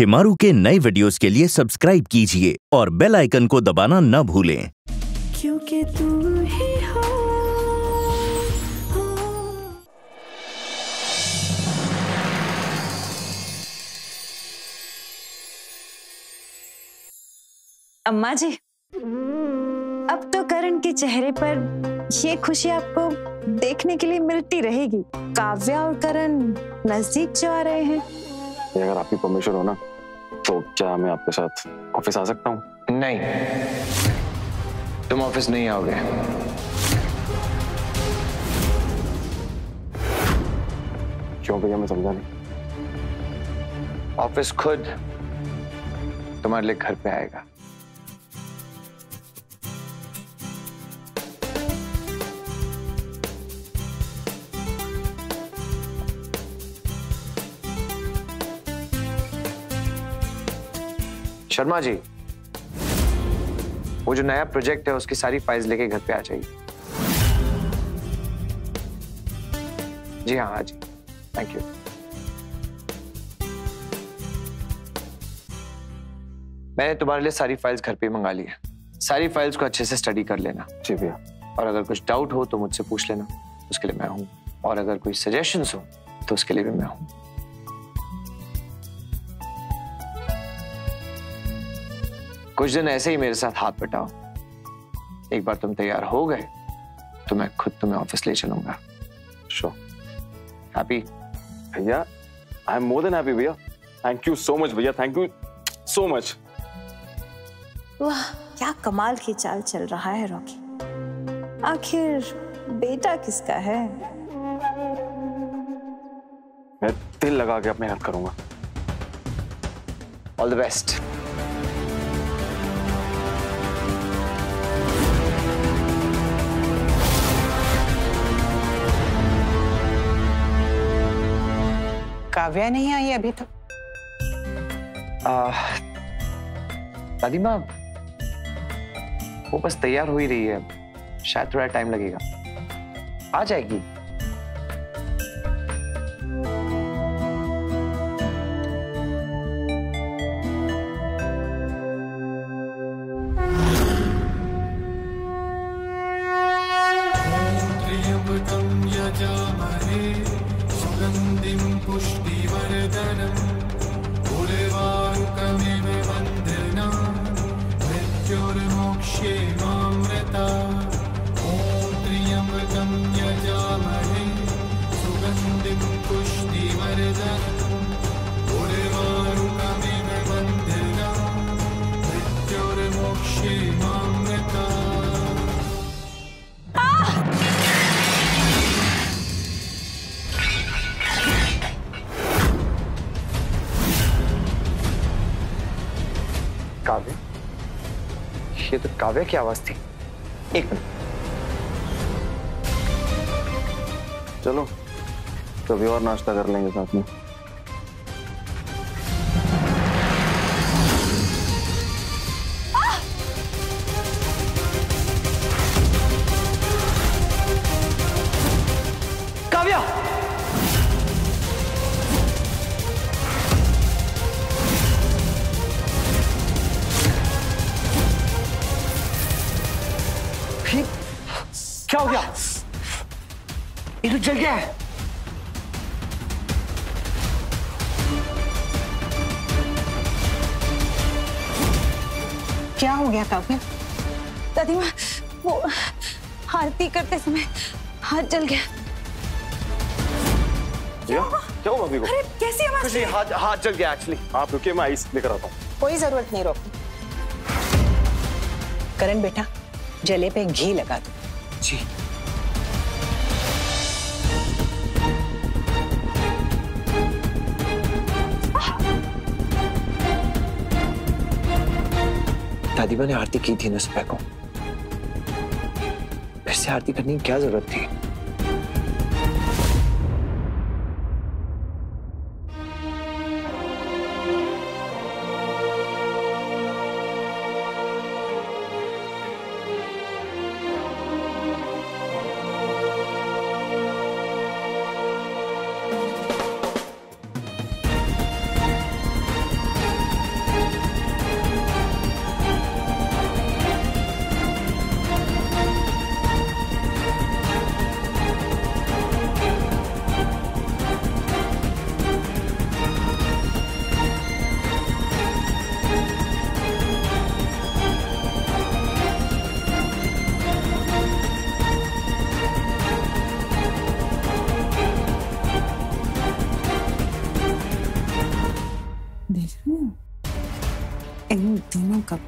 शिमारू के नए वीडियोस के लिए सब्सक्राइब कीजिए और बेल आइकन को दबाना न भूलें। क्योंकि तू ही हो। अम्मा जी अब तो करण के चेहरे पर ये खुशी आपको देखने के लिए मिलती रहेगी। काव्या और करण नज़दीक जो आ रहे हैं। अगर आपकी परमिशन हो ना तो क्या मैं आपके साथ ऑफ़िस आ सकता हूँ? नहीं। तुम ऑफ़िस नहीं आओगे। क्यों भैया मैं समझा नहीं। ऑफ़िस खुद तुम्हारे लिए घर पे आएगा। शर्मा जी, वो जो नया प्रोजेक्ट है, उसकी सारी फाइल्स लेके घर पे आ जाइए। जी हाँ हाँ जी। थैंक यू मैंने तुम्हारे लिए सारी फाइल्स घर पे मंगा ली है। सारी फाइल्स को अच्छे से स्टडी कर लेना, जी भैया। और अगर कुछ डाउट हो तो मुझसे पूछ लेना। उसके लिए मैं हूँ। और अगर कोई सजेशंस हो तो उसके लिए भी मैं हूँ। कुछ दिन ऐसे ही मेरे साथ हाथ बटाओ। एक बार तुम तैयार हो गए तो मैं खुद तुम्हें ऑफ़िस ले चलूँगा। श्योर हैप्पी भैया I am more than happy भैया। थैंक यू सो मच भैया। थैंक यू सो मच वाह क्या कमाल की चाल चल रहा है रॉकी। आखिर बेटा किसका है? मैं दिल लगा के अपने हेल्प करूँगा। ऑल द बेस्ट काव्या नहीं आई अभी तक? दादी माँ वो बस तैयार हो ही रही है। शायद थोड़ा टाइम लगेगा। आ जाएगी? काव्य ये तो काव्य की आवाज़ थी एक मिनट चलो कभी और नाश्ता कर लेंगे साथ में। क्या हो गया? ये तो जल गया है। क्या हो गया काव्या? दादी माँ वो आरती करते समय हाथ जल गया। क्या हुआ? भाभी को? अरे कैसी आवाज़ कुछ नहीं हाथ हाथ जल गया एक्चुअली आप रुकिए मैं आइस लेकर आता हूँ। कोई ज़रूरत नहीं रोकने करण बेटा जले पे घी लगा दो। जी। दादी मैंने आरती की थी ना उस को फिर से आरती करने की क्या ज़रूरत थी?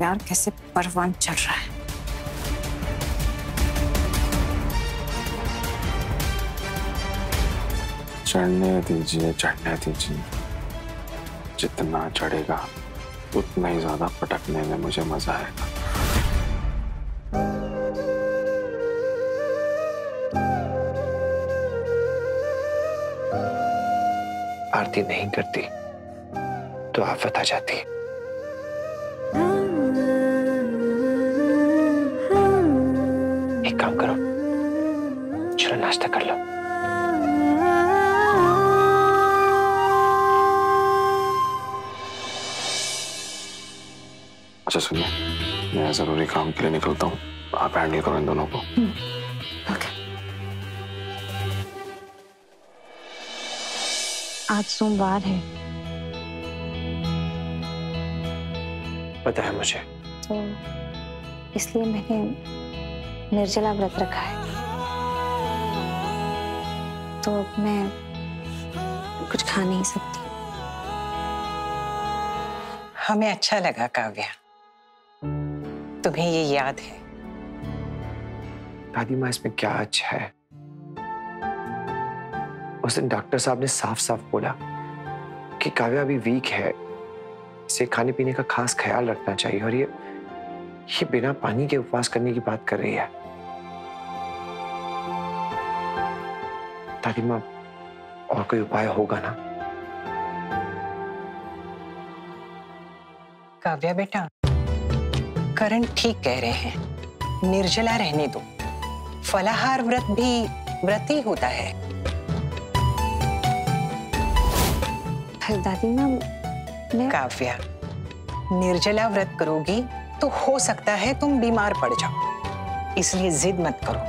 प्यार कैसे परवान चढ़ रहा है? चढ़ने दीजिए चढ़ने दीजिए। जितना चढ़ेगा, उतना ही ज़्यादा पटकने में मुझे मज़ा आएगा। आरती नहीं करती तो आफत आ जाती। काम के लिए निकलता हूँ। आप हैंडल करो इन दोनों को। आज सोमवार है। पता है मुझे। तो इसलिए मैंने निर्जला व्रत रखा है। तो अब मैं कुछ खा नहीं सकती। हमें अच्छा लगा काव्या। तुम्हें ये याद है। दादी माँ इसमें क्या अच्छा है? उस दिन डॉक्टर साहब ने साफ़ साफ़ बोला कि काव्या अभी वीक है। इसे खाने पीने का खास ख्याल रखना चाहिए और ये ये बिना पानी के उपवास करने की बात कर रही है। दादी माँ और कोई उपाय होगा ना? काव्या बेटा करण ठीक कह रहे हैं। निर्जला रहने दो। फलाहार व्रत भी व्रत ही होता है। दादी माँ मैं काव्या निर्जला व्रत करोगी तो हो सकता है तुम बीमार पड़ जाओ। इसलिए जिद मत करो।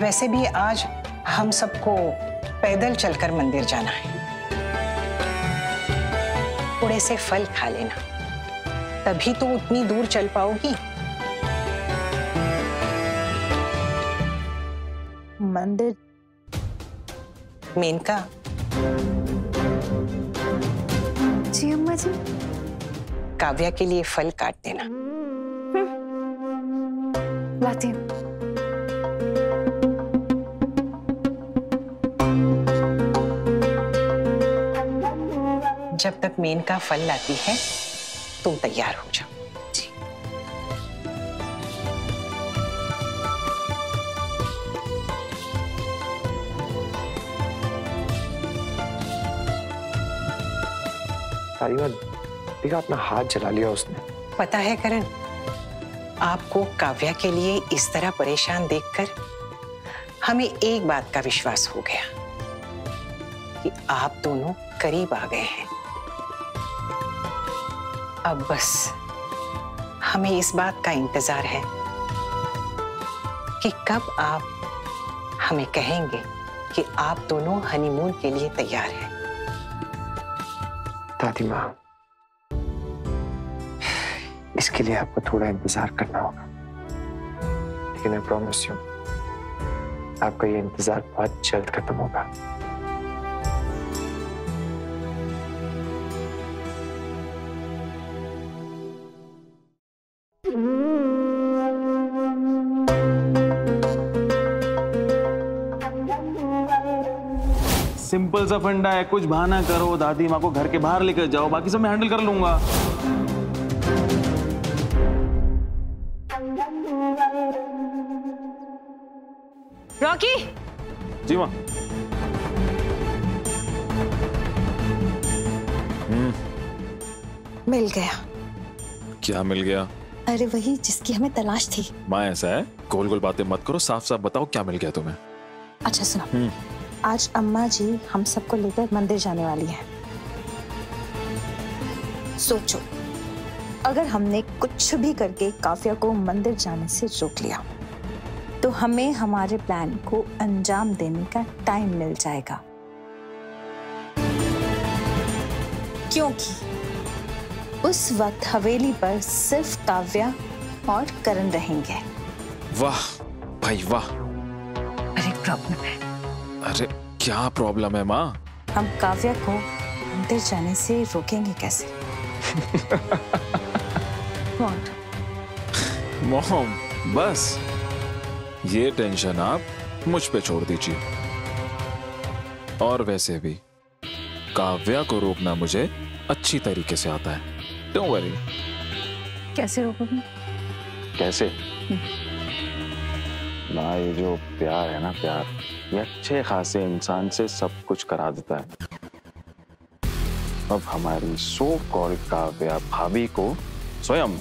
वैसे भी आज हम सबको पैदल चलकर मंदिर जाना है। थोड़े से फल खा लेना। तभी तो उतनी दूर चल पाओगी। मंदिर। मेनका। जी अम्मा जी। काव्या के लिए फल काट देना। लाती हूँ। जब तक मेनका फल लाती है तुम तैयार हो जाओ। देखा अपना हाथ जला लिया उसने। पता है करण आपको काव्या के लिए इस तरह परेशान देखकर हमें एक बात का विश्वास हो गया कि आप दोनों करीब आ गए हैं। अब बस। हमें इस बात का इंतज़ार है कि कब आप हमें कहेंगे कि आप दोनों हनीमून के लिए तैयार हैं। दादी माँ, इसके लिए आपको थोड़ा इंतज़ार करना होगा। लेकिन आई प्रॉमिस यू आपका ये इंतज़ार बहुत जल्द खत्म होगा। सिंपल सा फंडा है कुछ बहाना करो दादी माँ को घर के बाहर लेकर जाओ बाकी सब मैं हैंडल कर लूँगा। रॉकी? जी माँ। मिल गया। क्या मिल गया? अरे वही जिसकी हमें तलाश थी। माँ ऐसा है? गोल गोल बातें मत करो साफ़ साफ़ बताओ क्या मिल गया तुम्हें। अच्छा सुनो। हम्म। आज अम्मा जी हम सबको लेकर मंदिर जाने वाली है। सोचो अगर हमने कुछ भी करके काफिया को मंदिर जाने से रोक लिया तो हमें हमारे प्लान को अंजाम देने का टाइम मिल जाएगा। क्योंकि उस वक्त हवेली पर सिर्फ़ काव्या और करण रहेंगे। वाह भाई वाह। एक प्रॉब्लम है। अरे क्या प्रॉब्लम है माँ? हम काव्या को मंदिर जाने से रोकेंगे कैसे? मोहम बस। ये टेंशन आप मुझ पे छोड़ दीजिए। और वैसे भी काव्या को रोकना मुझे अच्छी तरीके से आता है। डोंट वरी कैसे रोकोगे? कैसे? ना ये जो प्यार है ना प्यार। ये अच्छे खासे इंसान से सब कुछ करा देता है। अब हमारी सो कॉल काव्या भाभी को स्वयं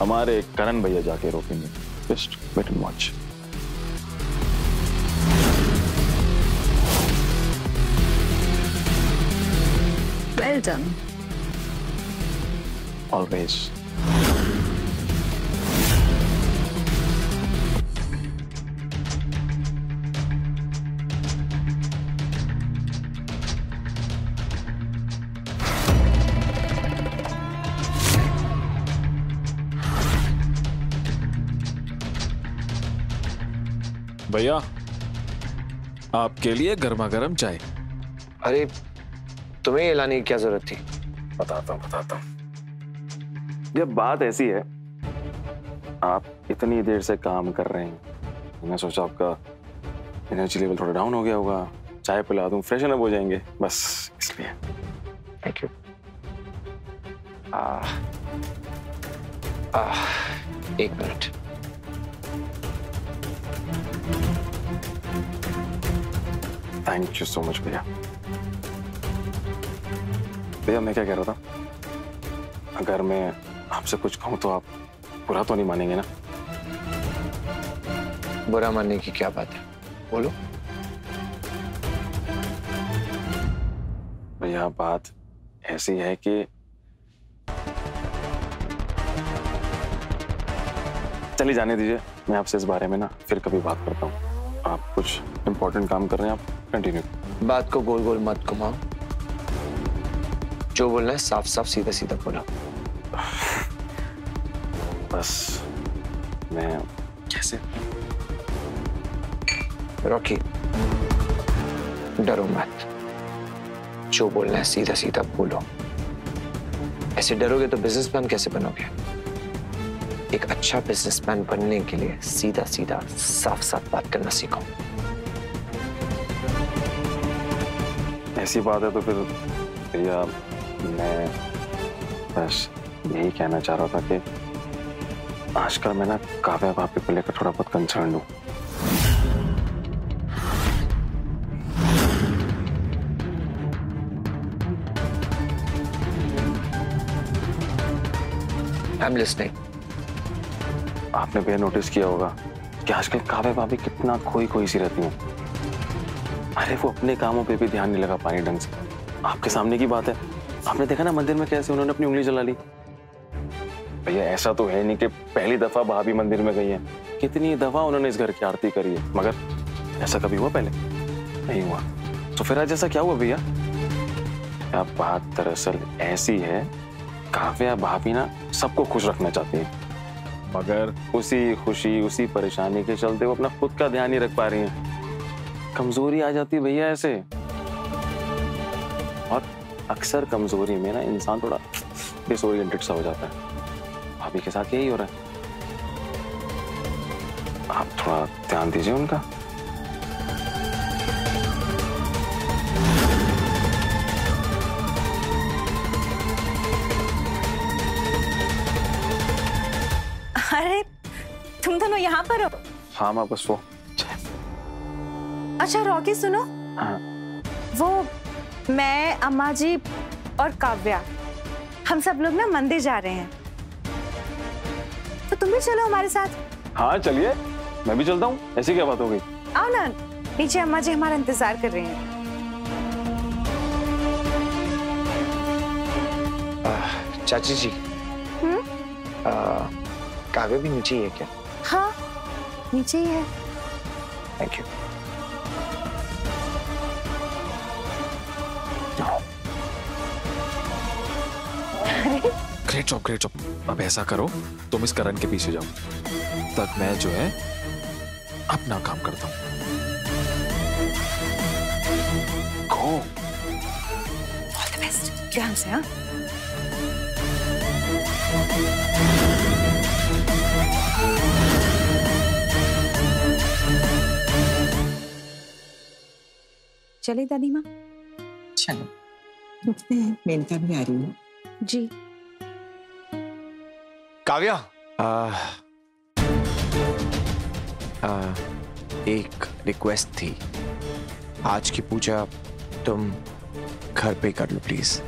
हमारे करण भैया जाके रोकेंगे। Just wait and watch well done always भैया आपके लिए गर्मा गर्म चाय। अरे तुम्हें ये लाने की क्या ज़रूरत थी? बताता हूँ बताता हूँ। ये बात ऐसी है आप इतनी देर से काम कर रहे हैं। मैं सोचा आपका एनर्जी लेवल थोड़ा डाउन हो गया होगा। चाय पिला दूँ फ्रेशन अप हो जाएँगे। बस इसलिए। Thank you ah. आह एक minute. Thank you so much भैया। भैया मैं क्या कह रहा था? अगर मैं आपसे कुछ कहूँ तो आप बुरा तो नहीं मानेंगे ना? बुरा मानने की क्या बात है? बोलो। भैया बात ऐसी है कि चलिए जाने दीजिए। मैं आपसे इस बारे में ना फिर कभी बात करता हूँ। आप कुछ इम्पोर्टेंट काम कर रहे हैं आप कंटिन्यू बात को गोल गोल मत घुमाओ। जो बोलना है साफ़ साफ़ सीधा सीधा बोला। बस मैं कैसे? रॉकी डरो मत। जो बोलना है सीधा सीधा बोलो। ऐसे डरोगे तो बिजनेसमैन कैसे बनोगे? एक अच्छा बिजनेसमैन बनने के लिए सीधा सीधा साफ़ साफ़ बात करना सीखो। ऐसी बात है तो फिर भैया मैं बस यही कहना चाह रहा था कि आजकल मैं ना काव्या भाभी को लेकर थोड़ा बहुत कंसर्न हूँ। एम लिसनिंग आपने भैया नोटिस किया होगा कि आजकल काव्या भाभी कितना खोई खोई सी रहती हैं। अरे, वो अपने कामों पे भी ध्यान नहीं लगा पाई ढंग से। आपके सामने की बात है। आपने देखा ना मंदिर में कैसे उन्होंने अपनी उंगली जला ली? भैया, ऐसा तो है नहीं कि पहली दफ़ा भाभी मंदिर में गई है। कितनी दफ़ा उन्होंने इस घर की आरती करी है, मगर ऐसा कभी हुआ पहले? नहीं हुआ। तो फिर आज ऐसा क्या हुआ भैया? बात दरअसल ऐसी है? काव्या भाभी ना सबको खुश रखना चाहती है। मगर उसी खुशी, उसी परेशानी के चलते वो अपना खुद का ध्यान ही रख पा रही हैं। कमज़ोरी आ जाती है भैया ऐसे। और अक्सर कमज़ोरी में ना इंसान थोड़ा डिसोरिएंटेड सा हो जाता है। भाभी के साथ यही हो रहा है। आप थोड़ा ध्यान दीजिए उनका। यहाँ पर हो हाँ माँ बस वो। अच्छा रॉकी सुनो। हाँ। वो मैं अम्मा जी और काव्या हम सब लोग ना मंदिर जा रहे हैं। तो तुम भी चलो हमारे साथ। हाँ चलिए। मैं भी चलता हूँ। ऐसी क्या बात हो गई? आओ ना नीचे अम्मा जी हमारा इंतज़ार कर रही हैं। चाची जी। हम्म? आह, काव्य भी नीचे ही है क्या? नीचे ही है। Thank you great job great job अब ऐसा करो तुम इस करण के पीछे जाओ। तब मैं जो है अपना काम करता हूँ। गो ऑल द बेस्ट ध्यान से हाँ? चले दादी माँ? चलो। मेनका भी आ रही है। जी। काव्या? आ, आ, एक रिक्वेस्ट थी। आज की पूजा तुम घर पे कर लो प्लीज़।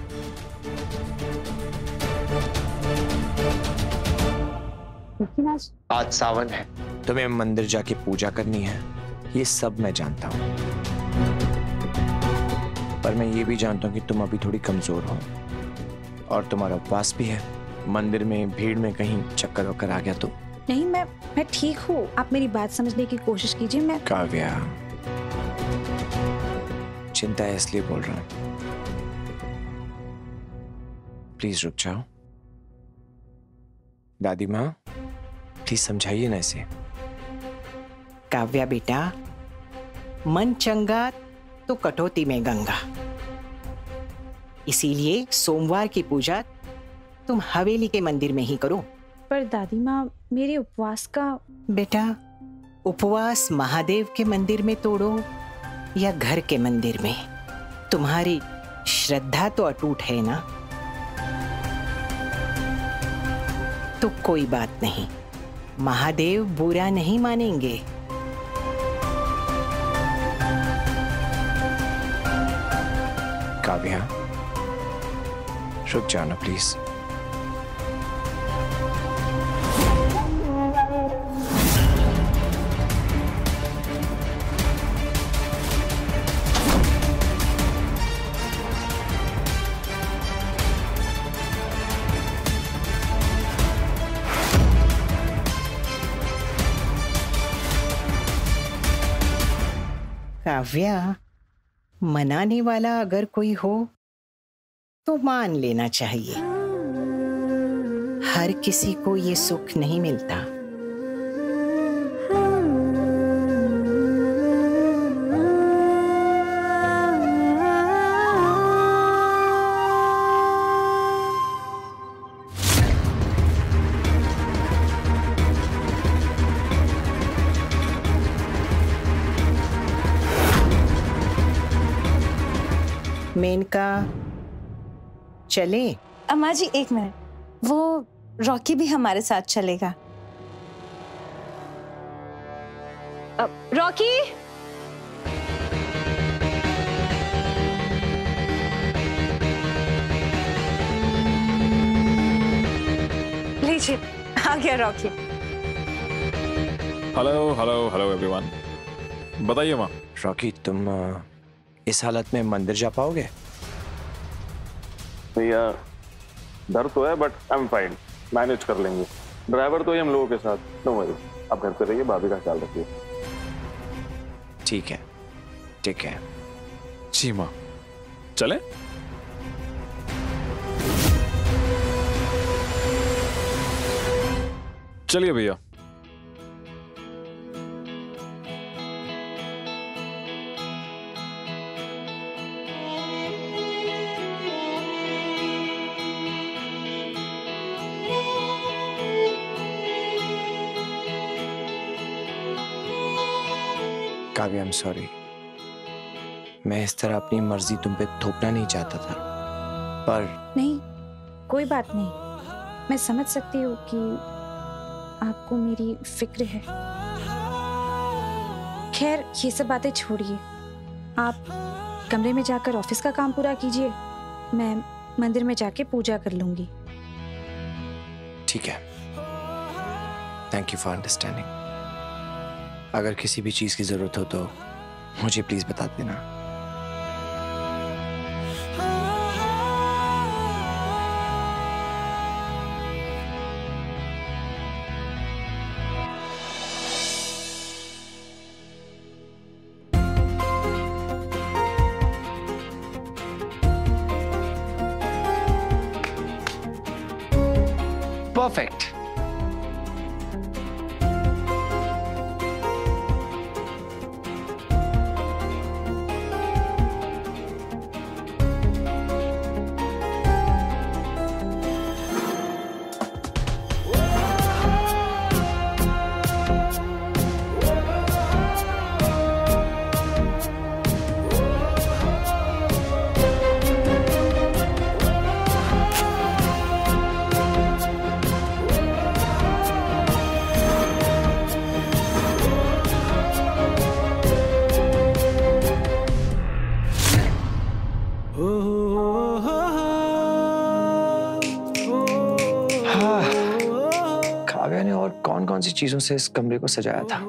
आज सावन है। तुम्हें मंदिर जाके पूजा करनी है। ये सब मैं जानता हूँ। पर मैं ये भी जानता हूँ कि तुम अभी थोड़ी कमज़ोर हो। और तुम्हारा उपवास भी है। मंदिर में भीड़ में कहीं चक्कर वक्कर आ गया तो? नहीं मैं मैं ठीक हूँ। आप मेरी बात समझने की कोशिश कीजिए मैं काव्या। चिंता है इसलिए बोल रहा हूँ। प्लीज़ रुक जाओ। दादी माँ प्लीज़ समझाइए ना इसे। काव्या बेटा मन चंगा तो कटौती में गंगा। इसीलिए सोमवार की पूजा तुम हवेली के मंदिर में ही करो। पर दादी माँ मेरे उपवास का बेटा उपवास महादेव के मंदिर में तोड़ो या घर के मंदिर में? तुम्हारी श्रद्धा तो अटूट है ना? तो कोई बात नहीं। महादेव बुरा नहीं मानेंगे। काव्या रुक जाओ ना प्लीज़ काव्या मनाने वाला अगर कोई हो तो मान लेना चाहिए। हर किसी को ये सुख नहीं मिलता। चले। अम्मा जी एक मिनट। वो रॉकी भी हमारे साथ चलेगा। रॉकी? लीजिए आ गया Rocky. Hello hello hello everyone बताइए माँ। रॉकी तुम इस हालत में मंदिर जा पाओगे? भैया डर तो है but I am fine manage कर लेंगे। ड्राइवर तो ही हम लोगों के साथ। नो वरी आप घर पे रहिए भाभी का ख्याल रखिए। ठीक है। ठीक है जी माँ चले? चलिए भैया। एम सॉरी मैं इस तरह अपनी मर्ज़ी तुम पे थोपना नहीं चाहता था। पर नहीं कोई बात नहीं। मैं समझ सकती हूँ कि आपको मेरी फ़िक्र है। खैर ये सब बातें छोड़िए। आप कमरे में जाकर ऑफ़िस का काम पूरा कीजिए। मैं मंदिर में जाके पूजा कर लूँगी। ठीक है। थैंक यू फॉर अंडरस्टैंडिंग अगर किसी भी चीज़ की ज़रूरत हो तो मुझे प्लीज़ बता देना। चीज़ों से इस कमरे को सजाया था।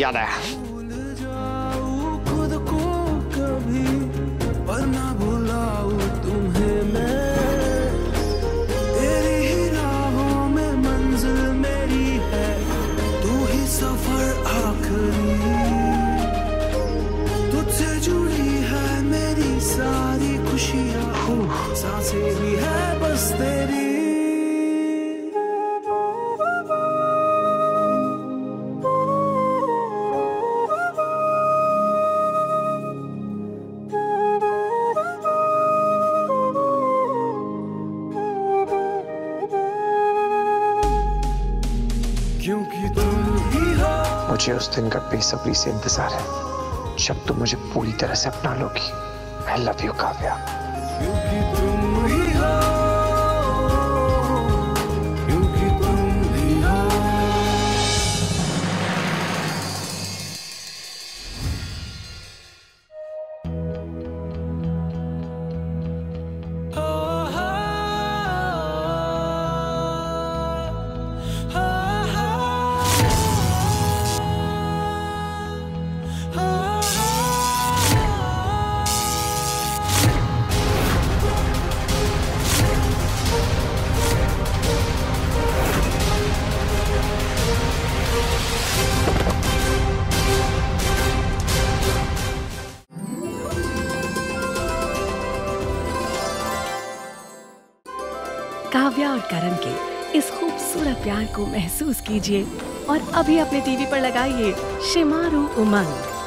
याद आया। मुझे उस दिन का बेसब्री से इंतज़ार है। जब तुम मुझे पूरी तरह से अपना लोगी आई लव यू काव्या। को महसूस कीजिए और अभी अपने टीवी पर लगाइए शिमारू उमंग।